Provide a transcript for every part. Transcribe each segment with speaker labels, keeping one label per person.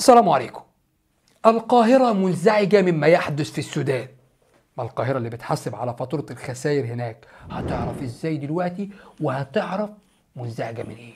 Speaker 1: السلام عليكم. القاهرة منزعجة مما يحدث في السودان. ما القاهرة اللي بتحاسب على فاتورة الخسائر هناك؟ هتعرف إزاي دلوقتي؟ وهتعرف منزعجة من إيه؟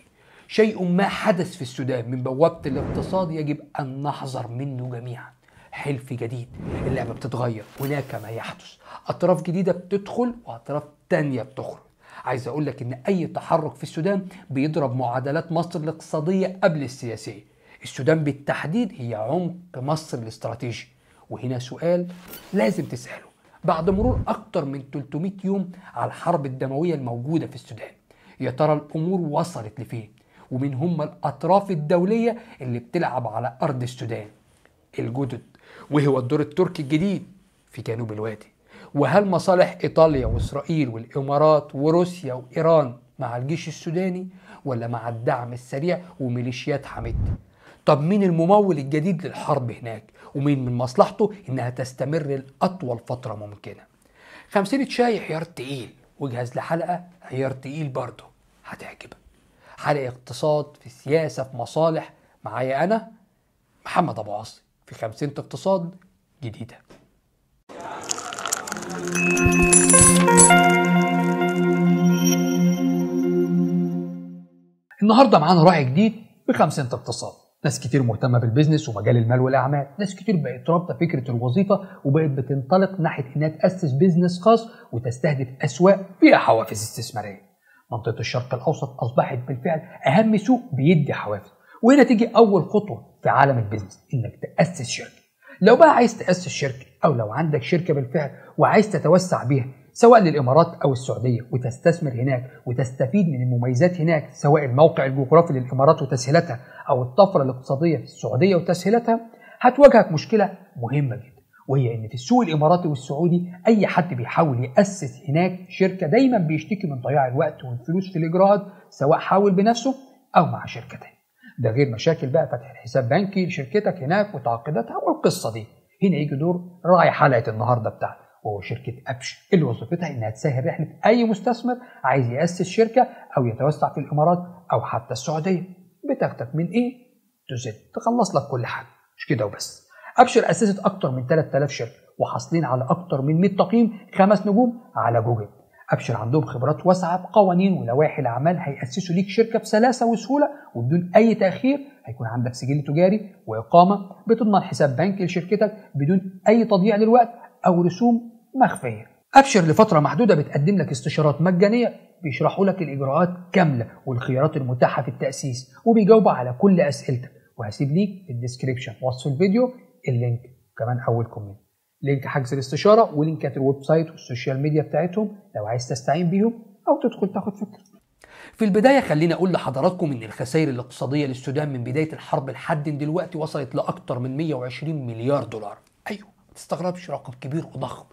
Speaker 1: شيء ما حدث في السودان من بوابة الاقتصاد يجب أن نحذر منه جميعا. حلف جديد. اللعبة بتتغير. هناك ما يحدث. أطراف جديدة بتدخل وأطراف تانية بتخرج. عايز أقول لك إن أي تحرك في السودان بيضرب معادلات مصر الاقتصادية قبل السياسية. السودان بالتحديد هي عمق مصر الاستراتيجي. وهنا سؤال لازم تسأله. بعد مرور أكتر من 300 يوم على الحرب الدموية الموجودة في السودان يا ترى الأمور وصلت لفين؟ ومين هم الأطراف الدولية اللي بتلعب على أرض السودان؟ الجدد. وهو الدور التركي الجديد في جنوب الوادي. وهل مصالح إيطاليا وإسرائيل والإمارات وروسيا وإيران مع الجيش السوداني ولا مع الدعم السريع وميليشيات حميدتي طب مين الممول الجديد للحرب هناك؟ ومين من مصلحته إنها تستمر لأطول فترة ممكنة؟ خمسين شاي عيار تقيل وجهز لحلقة عيار تقيل برضه. هتعجبك. حلقة اقتصاد في سياسة في مصالح. معايا أنا محمد أبو عاصي في خمسين اقتصاد جديدة. النهارده معانا راعي جديد بخمسينة اقتصاد. ناس كتير مهتمة بال business ومجال المال والأعمال. ناس كتير بقت رافضة فكرة الوظيفة وبقت بتنطلق ناحية إنها تأسس business خاص وتستهدف أسواق فيها حوافز استثمارية. منطقة الشرق الأوسط أصبحت بالفعل أهم سوق بيدي حوافز. وهنا تيجي أول خطوة في عالم ال business إنك تأسس شركة. لو بقى عايز تأسس شركة أو لو عندك شركة بالفعل وعايز تتوسع بيها سواء للإمارات أو السعودية وتستثمر هناك وتستفيد من المميزات هناك سواء الموقع الجغرافي للإمارات وتسهيلاتها أو الطفرة الاقتصادية في السعودية وتسهيلاتها هتواجهك مشكلة مهمة جدا وهي إن في السوق الإماراتي والسعودي أي حد بيحاول يأسس هناك شركة دايما بيشتكي من ضياع الوقت والفلوس في الإجراءات سواء حاول بنفسه أو مع شركة تانية. ده غير مشاكل بقى فتح الحساب بنكي لشركتك هناك وتعاقداتها والقصة دي. هنا يجي دور راعي حلقة النهارده بتاعتك وهو شركة أبش اللي وظيفتها إنها تسهل رحلة أي مستثمر عايز يأسس شركة أو يتوسع في الإمارات أو حتى السعودية. بتاخدك من A to Z. تخلص لك كل حاجة. مش كده وبس. أبشر أسست أكتر من 3000 شركة وحاصلين على أكتر من 100 تقييم خمس نجوم على جوجل. أبشر عندهم خبرات واسعة بقوانين ولوائح الأعمال هيأسسوا ليك شركة بسلاسة وسهولة وبدون أي تأخير هيكون عندك سجل تجاري وإقامة بتضمن حساب بنكي لشركتك بدون أي تضييع للوقت أو رسوم مخفية أبشر لفترة محدودة بتقدم لك استشارات مجانية بيشرحوا لك الإجراءات كاملة والخيارات المتاحة في التأسيس وبيجاوبوا على كل أسئلتك. وهسيب ليك في ال description وصف الفيديو ال link كمان أول comment. link حجز الاستشارة و link ات ال website وال social media بتاعتهم لو عايز تستعين بيهم أو تدخل تاخد فكرة. في البداية خليني أقول لحضراتكم إن الخسائر الاقتصادية للسودان من بداية الحرب لحد دلوقتي وصلت لأكثر من 120 مليار دولار. أيوه ما تستغربش رقم كبير وضخم.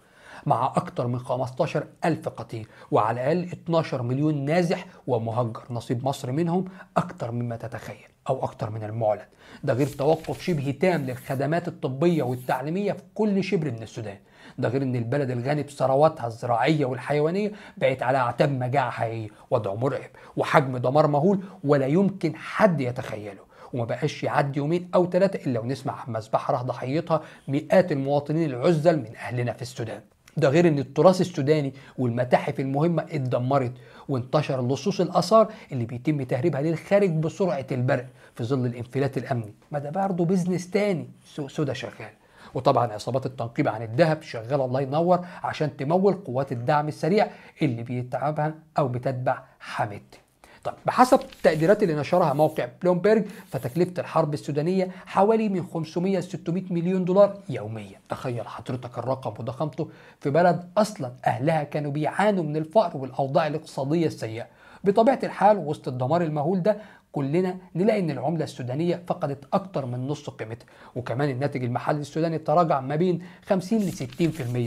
Speaker 1: مع أكثر من 15 ألف قتيل وعلى الأقل 12 مليون نازح ومهجر. نصيب مصر منهم أكثر مما تتخيل أو أكثر من المعلن. ده غير توقف شبه تام للخدمات الطبية والتعليمية في كل شبر من السودان. ده غير إن البلد الغني بثرواتها الزراعية والحيوانية بقت على أعتاب مجاعة حقيقية. وضع مرعب وحجم دمار مهول ولا يمكن حد يتخيله. وما بقاش يعدي يومين أو ثلاثة إلا ونسمع عن مذبحه راح ضحيتها مئات المواطنين العزل من أهلنا في السودان. ده غير إن التراث السوداني والمتاحف المهمة اتدمرت وانتشر لصوص الآثار اللي بيتم تهريبها للخارج بسرعة البرق في ظل الانفلات الأمني. ما ده برضه business تاني. سودا شغال. وطبعا عصابات التنقيب عن الذهب شغالة الله ينور عشان تمول قوات الدعم السريع اللي بيتبعها أو بتتبع حميدتي طب بحسب التقديرات اللي نشرها موقع بلومبرج فتكلفة الحرب السودانية حوالي من 500 ل 600 مليون دولار يوميا. تخيل حضرتك الرقم وضخامته في بلد أصلا أهلها كانوا بيعانوا من الفقر والأوضاع الاقتصادية السيئة. بطبيعة الحال وسط الدمار المهول ده كلنا نلاقي إن العملة السودانية فقدت أكتر من نص قيمتها وكمان الناتج المحلي السوداني تراجع ما بين 50 ل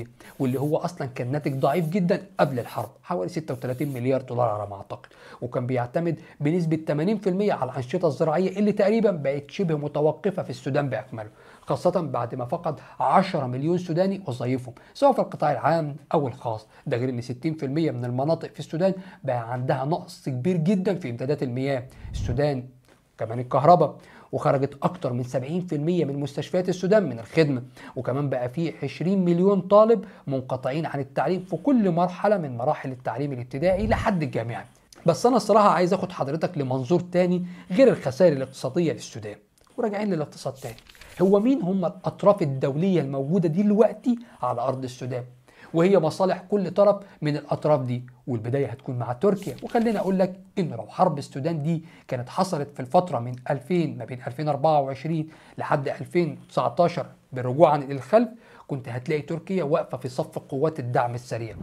Speaker 1: 60% واللي هو أصلا كان ناتج ضعيف جدا قبل الحرب حوالي 36 مليار دولار على ما أعتقد وكان بيعتمد بنسبة 80% على الأنشطة الزراعية اللي تقريبا بقت شبه متوقفة في السودان بأكمله. خاصة بعد ما فقد 10 مليون سوداني وظائفهم سواء في القطاع العام أو الخاص. ده غير أن 60% من المناطق في السودان بقى عندها نقص كبير جدا في إمدادات المياه. السودان كمان الكهرباء وخرجت أكتر من 70% من مستشفيات السودان من الخدمة. وكمان بقى في 20 مليون طالب منقطعين عن التعليم في كل مرحلة من مراحل التعليم الابتدائي لحد الجامعي بس أنا الصراحة عايز أخد حضرتك لمنظور تاني غير الخسائر الاقتصادية للسودان. وراجعين للاقتصاد تاني. هو مين؟ هم الأطراف الدولية الموجودة دلوقتي على أرض السودان. وهي مصالح كل طرف من الأطراف دي والبداية هتكون مع تركيا. وخليني أقول لك إن لو حرب السودان دي كانت حصلت في الفترة من 2000 ما بين 2024 لحد 2019 بالرجوع للخلف كنت هتلاقي تركيا واقفة في صف قوات الدعم السريع.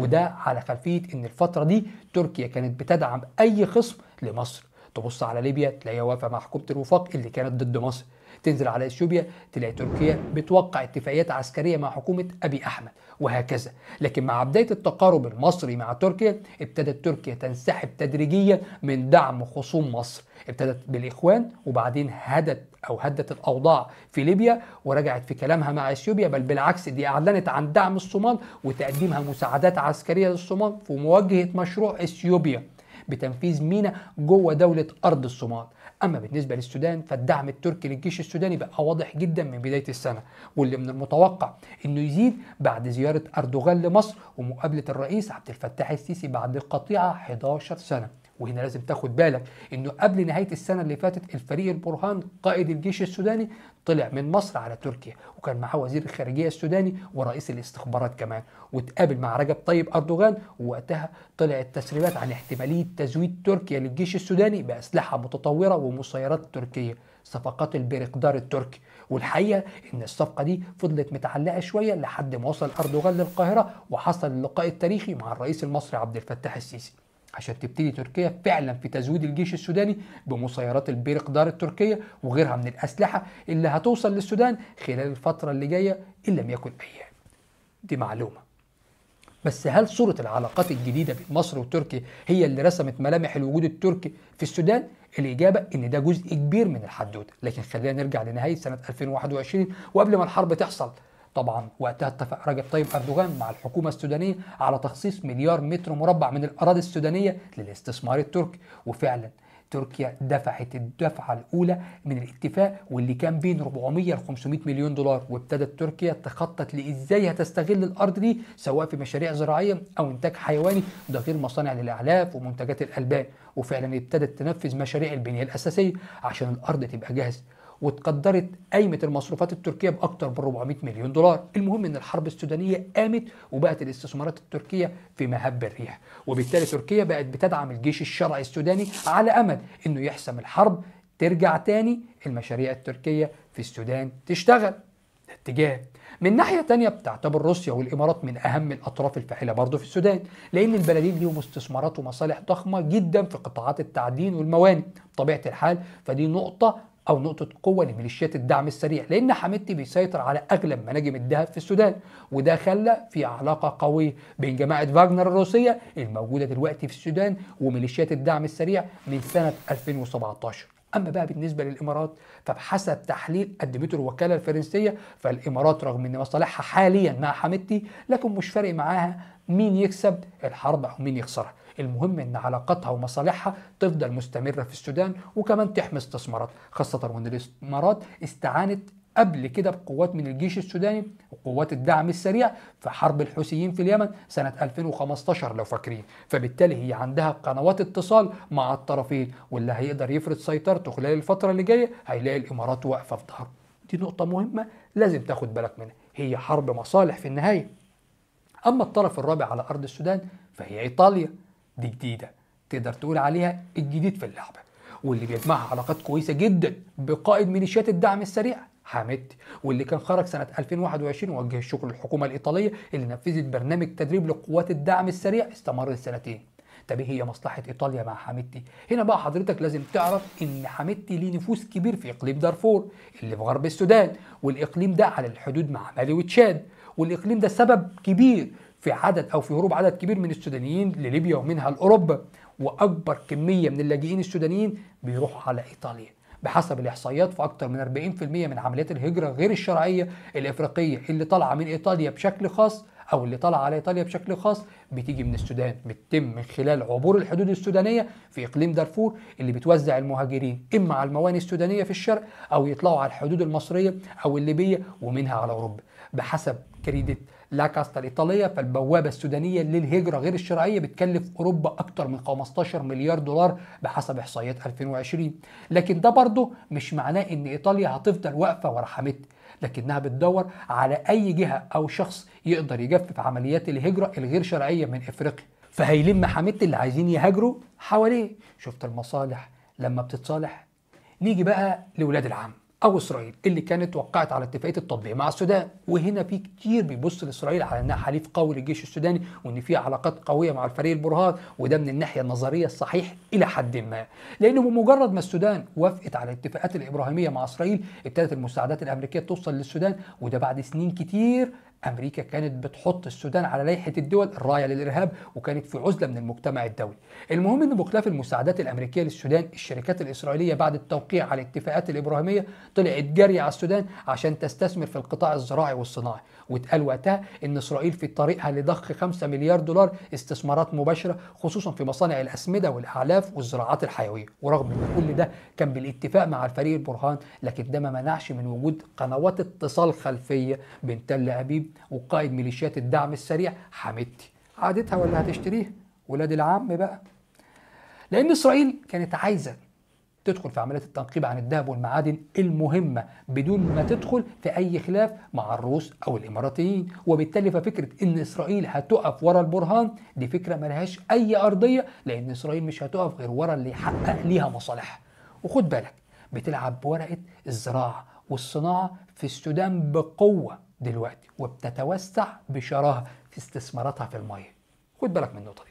Speaker 1: وده على خلفية إن الفترة دي تركيا كانت بتدعم أي خصم لمصر. تبص على ليبيا تلاقيها واقفة مع حكومة الوفاق اللي كانت ضد مصر. تنزل على إثيوبيا تلاقي تركيا بتوقع اتفاقيات عسكرية مع حكومة أبي أحمد وهكذا. لكن مع بداية التقارب المصري مع تركيا ابتدت تركيا تنسحب تدريجيا من دعم خصوم مصر. ابتدت بالإخوان وبعدين هدت أو هدت الأوضاع في ليبيا ورجعت في كلامها مع إثيوبيا بل بالعكس دي أعلنت عن دعم الصومال وتقديمها مساعدات عسكرية للصومال في مواجهة مشروع إثيوبيا بتنفيذ مينا جوه دولة أرض الصومال. أما بالنسبة للسودان فالدعم التركي للجيش السوداني بقى واضح جدا من بداية السنة واللي من المتوقع إنه يزيد بعد زيارة أردوغان لمصر ومقابلة الرئيس عبد الفتاح السيسي بعد قطيعه 11 سنة. وهنا لازم تاخد بالك إنه قبل نهاية السنة اللي فاتت الفريق البرهان قائد الجيش السوداني طلع من مصر على تركيا وكان معاه وزير الخارجية السوداني ورئيس الاستخبارات كمان واتقابل مع رجب طيب أردوغان ووقتها طلعت تسريبات عن احتمالية تزويد تركيا للجيش السوداني بأسلحة متطورة ومسيرات تركية صفقات البرقدار التركي. والحقيقة إن الصفقة دي فضلت متعلقة شوية لحد ما وصل أردوغان للقاهرة وحصل اللقاء التاريخي مع الرئيس المصري عبد الفتاح السيسي. عشان تبتدي تركيا فعلا في تزويد الجيش السوداني بمسيرات البيرقدار التركية وغيرها من الأسلحة اللي هتوصل للسودان خلال الفترة اللي جاية إن لم يكن أيام. دي معلومة. بس هل صورة العلاقات الجديدة بين مصر وتركيا هي اللي رسمت ملامح الوجود التركي في السودان؟ الإجابة إن ده جزء كبير من الحدوتة، لكن خلينا نرجع لنهاية سنة 2021 وقبل ما الحرب تحصل، طبعا وقتها اتفق رجب طيب أردوغان مع الحكومة السودانية على تخصيص مليار متر مربع من الأراضي السودانية للاستثمار التركي. وفعلا تركيا دفعت الدفعة الأولى من الاتفاق واللي كان بين 400 ل 500 مليون دولار. وابتدت تركيا تخطط لإزاي هتستغل الأرض دي سواء في مشاريع زراعية أو إنتاج حيواني ده غير مصانع للأعلاف ومنتجات الألبان. وفعلا ابتدت تنفذ مشاريع البنية الأساسية عشان الأرض تبقى جاهزة. واتقدرت قايمة المصروفات التركية بأكثر من 400 مليون دولار. المهم أن الحرب السودانية قامت وبقت الاستثمارات التركية في مهب الريح وبالتالي تركيا بقت بتدعم الجيش الشرعي السوداني على أمل أنه يحسم الحرب ترجع تاني المشاريع التركية في السودان تشتغل. اتجاه. من ناحية تانية بتعتبر روسيا والإمارات من أهم الأطراف الفاعلة برضه في السودان لأن البلدين ليهم استثمارات ومصالح ضخمة جدا في قطاعات التعدين والموانئ. بطبيعة الحال فدي نقطة أو نقطة قوة لميليشيات الدعم السريع لأن حميدتي بيسيطر على أغلب مناجم الذهب في السودان وده خلى في علاقة قوية بين جماعة فاغنر الروسية الموجودة دلوقتي في السودان وميليشيات الدعم السريع من سنة 2017 أما بقى بالنسبة للإمارات فبحسب تحليل قدمته الوكاله الفرنسية فالإمارات رغم إن مصالحها حاليا مع حميدتي لكن مش فارق معاها مين يكسب الحرب أو مين يخسرها. المهم إن علاقاتها ومصالحها تفضل مستمرة في السودان وكمان تحمي استثمارات خاصة وإن الامارات استعانت قبل كده بقوات من الجيش السوداني وقوات الدعم السريع في حرب الحوثيين في اليمن سنة 2015 لو فاكرين. فبالتالي هي عندها قنوات اتصال مع الطرفين واللي هيقدر يفرض سيطرته خلال الفترة اللي جاية هيلاقي الإمارات واقفة في ظهره دي نقطة مهمة لازم تاخد بالك منها. هي حرب مصالح في النهاية. أما الطرف الرابع على أرض السودان فهي إيطاليا. دي جديدة تقدر تقول عليها الجديد في اللعبه واللي بيجمعها علاقات كويسة جدا بقائد ميليشيات الدعم السريع حامد واللي كان خرج سنة 2021 ووجه الشكر للحكومة الإيطالية اللي نفذت برنامج تدريب لقوات الدعم السريع استمر سنتين طب هي مصلحة إيطاليا مع حميدتي؟ هنا بقى حضرتك لازم تعرف إن حميدتي ليه نفوذ كبير في إقليم دارفور اللي في غرب السودان والإقليم ده على الحدود مع مالي وتشاد والإقليم ده سبب كبير في عدد أو في هروب عدد كبير من السودانيين لليبيا ومنها لاوروبا وأكبر كمية من اللاجئين السودانيين بيروحوا على إيطاليا بحسب الإحصائيات في أكثر من 40% من عمليات الهجرة غير الشرعية الإفريقية اللي طالعة من إيطاليا بشكل خاص أو اللي طالعه على إيطاليا بشكل خاص بتيجي من السودان بتتم من خلال عبور الحدود السودانية في إقليم دارفور اللي بتوزع المهاجرين إما على الموانئ السودانية في الشرق أو يطلعوا على الحدود المصرية أو الليبية ومنها على أوروبا. بحسب كريدة لا كاستا الإيطالية فالبوابة السودانية للهجرة غير الشرعية بتكلف أوروبا أكثر من 15 مليار دولار بحسب إحصائيات 2020 لكن ده برضه مش معناه إن إيطاليا هتفضل واقفة ورا حميد لكنها بتدور على أي جهة أو شخص يقدر يجفف عمليات الهجرة الغير شرعية من إفريقيا. فهيلم حميد اللي عايزين يهاجروا حواليه. شفت المصالح لما بتتصالح؟ نيجي بقى لولاد العم. أو إسرائيل اللي كانت وقعت على اتفاقية التطبيع مع السودان. وهنا في كتير بيبص لإسرائيل على إنها حليف قوي للجيش السوداني وإن في علاقات قوية مع الفريق البرهان وده من الناحية النظرية الصحيح إلى حد ما. لأنه بمجرد ما السودان وافقت على الاتفاقات الإبراهيمية مع إسرائيل ابتدت المساعدات الأمريكية توصل للسودان وده بعد سنين كتير أمريكا كانت بتحط السودان على لائحة الدول الراية للإرهاب وكانت في عزلة من المجتمع الدولي. المهم إن بخلاف المساعدات الأمريكية للسودان الشركات الإسرائيلية بعد التوقيع على الاتفاقات الإبراهيمية طلعت جاريه على السودان عشان تستثمر في القطاع الزراعي والصناعي واتقال وقتها إن إسرائيل في طريقها لضخ 5 مليار دولار استثمارات مباشرة خصوصا في مصانع الأسمدة والأعلاف والزراعات الحيوية ورغم إن كل ده كان بالاتفاق مع الفريق البرهان لكن ده ما منعش من وجود قنوات اتصال خلفية بين تل أبيب وقائد ميليشيات الدعم السريع حميدتي. عادتها ولا هتشتريه ولاد العم بقى. لأن إسرائيل كانت عايزة تدخل في عمليات التنقيب عن الذهب والمعادن المهمة بدون ما تدخل في أي خلاف مع الروس أو الإماراتيين. وبالتالي ففكرة إن إسرائيل هتقف ورا البرهان دي فكرة ملهاش أي أرضية لأن إسرائيل مش هتقف غير ورا اللي يحقق ليها مصالحها. وخد بالك بتلعب بورقة الزراعة والصناعة في السودان بقوة. دلوقتي وبتتوسع بشراهة في استثماراتها في المية. خد بالك من النقطة دي.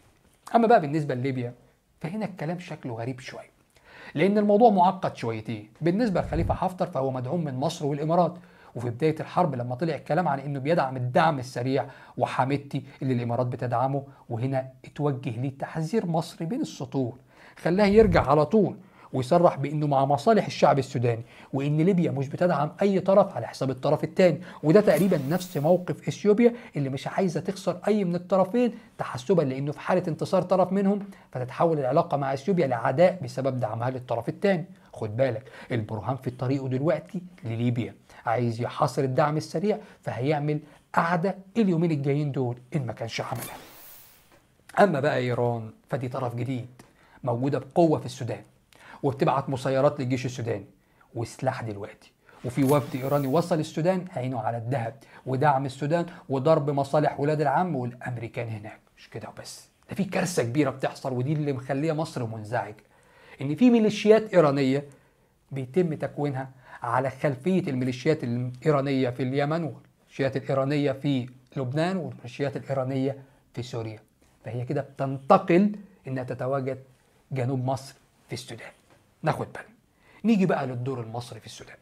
Speaker 1: أما بقى بالنسبة لليبيا فهنا الكلام شكله غريب شوية. لأن الموضوع معقد شويتين. بالنسبة لخليفة حفتر فهو مدعوم من مصر والإمارات. وفي بداية الحرب لما طلع الكلام عن إنه بيدعم الدعم السريع وحميدتي اللي الإمارات بتدعمه وهنا اتوجه ليه تحذير مصري بين السطور. خلاه يرجع على طول ويصرح بإنه مع مصالح الشعب السوداني وإن ليبيا مش بتدعم أي طرف على حساب الطرف الثاني وده تقريبا نفس موقف إثيوبيا اللي مش عايزة تخسر أي من الطرفين تحسبا لإنه في حالة انتصار طرف منهم فتتحول العلاقة مع إثيوبيا لعداء بسبب دعمها للطرف الثاني خد بالك البرهان في طريقه دلوقتي لليبيا. عايز يحاصر الدعم السريع فهيعمل قعدة اليومين الجايين دول إن ما كانش عملها. أما بقى إيران فدي طرف جديد موجودة بقوة في السودان. وبتبعت مسيرات للجيش السوداني وسلاح دلوقتي. وفي وفد إيراني وصل السودان عينه على الذهب ودعم السودان وضرب مصالح ولاد العم والأمريكان هناك. مش كده وبس. ده في كارثة كبيرة بتحصل ودي اللي مخلية مصر منزعجة. إن في ميليشيات إيرانية بيتم تكوينها على خلفية الميليشيات الإيرانية في اليمن والميليشيات الإيرانية في لبنان والميليشيات الإيرانية في سوريا. فهي كده بتنتقل إنها تتواجد جنوب مصر في السودان. ناخد بالنا نيجي بقى للدور المصري في السودان.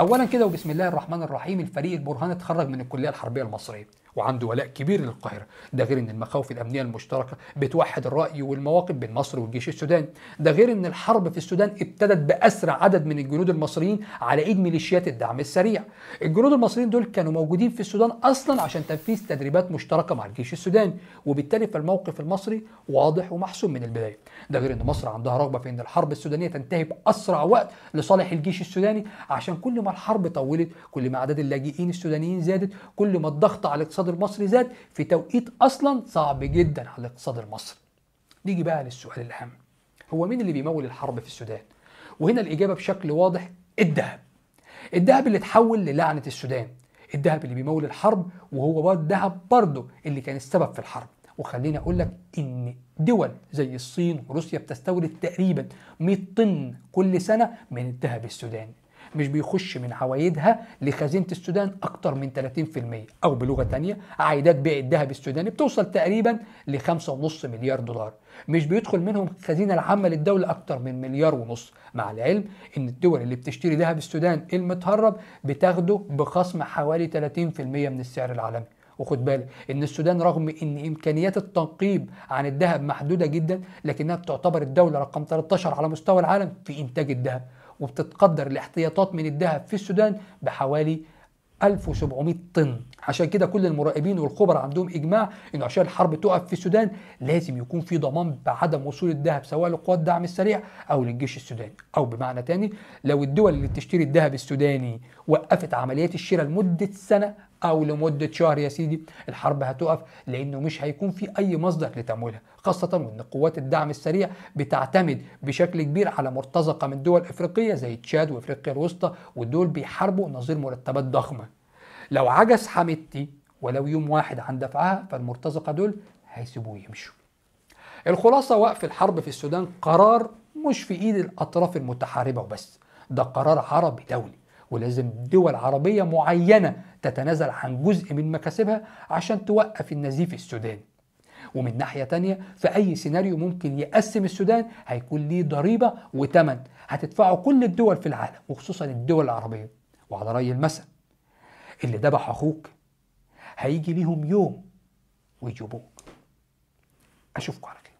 Speaker 1: اولا كده وبسم الله الرحمن الرحيم الفريق البرهان اتخرج من الكلية الحربية المصرية. وعنده ولاء كبير للقاهرة. ده غير إن المخاوف الأمنية المشتركة بتوحد الرأي والمواقف بين مصر والجيش السوداني ده غير إن الحرب في السودان ابتدت بأسرع عدد من الجنود المصريين على إيد ميليشيات الدعم السريع. الجنود المصريين دول كانوا موجودين في السودان أصلا عشان تنفيذ تدريبات مشتركة مع الجيش السوداني وبالتالي فالموقف المصري واضح ومحسوم من البداية. ده غير إن مصر عندها رغبة في إن الحرب السودانية تنتهي بأسرع وقت لصالح الجيش السوداني عشان كل ما الحرب طولت كل ما عدد اللاجئين السودانيين زادت كل ما الضغط على الاقتصاد المصري زاد في توقيت أصلا صعب جدا على الاقتصاد المصري. نيجي بقى للسؤال الأهم. هو مين اللي بيمول الحرب في السودان؟ وهنا الإجابة بشكل واضح الذهب. الذهب اللي اتحول للعنة السودان. الذهب اللي بيمول الحرب وهو الذهب برضه اللي كان السبب في الحرب. وخليني أقول لك إن دول زي الصين وروسيا بتستورد تقريبا 100 طن كل سنة من الذهب السوداني. مش بيخش من عوايدها لخزينة السودان أكتر من 30% أو بلغة تانية عائدات بيع الذهب السوداني بتوصل تقريبا ل 5.5 مليار دولار. مش بيدخل منهم الخزينة العامة للدولة أكتر من مليار ونص. مع العلم إن الدول اللي بتشتري ذهب السودان المتهرب بتاخده بخصم حوالي 30% من السعر العالمي. وخد بالك إن السودان رغم إن إمكانيات التنقيب عن الذهب محدودة جدا لكنها بتعتبر الدولة رقم 13 على مستوى العالم في إنتاج الذهب. وبتتقدر الاحتياطات من الذهب في السودان بحوالي 1700 طن. عشان كده كل المراقبين والخبراء عندهم إجماع انه عشان الحرب تقف في السودان لازم يكون في ضمان بعدم وصول الذهب سواء لقوات الدعم السريع أو للجيش السوداني. أو بمعنى تاني لو الدول اللي بتشتري الذهب السوداني وقفت عمليات الشراء لمدة سنة أو لمدة شهر يا سيدي الحرب هتقف لأنه مش هيكون في أي مصدر لتمويلها خاصة وإن قوات الدعم السريع بتعتمد بشكل كبير على مرتزقة من دول أفريقية زي تشاد وأفريقيا الوسطى والدول بيحاربوا نظير مرتبات ضخمة. لو عجز حميدتي ولو يوم واحد عن دفعها فالمرتزقة دول هيسيبوه يمشوا. الخلاصة وقف الحرب في السودان قرار مش في إيد الأطراف المتحاربة وبس ده قرار عربي دولي ولازم دول عربية معينة تتنازل عن جزء من مكاسبها عشان توقف النزيف السوداني ومن ناحية تانية في أي سيناريو ممكن يقسم السودان هيكون ليه ضريبة وتمن هتدفعه كل الدول في العالم وخصوصا الدول العربية. وعلى رأي المثل اللي ذبح أخوك هيجي ليهم يوم ويجيبوك. أشوفكم على خير.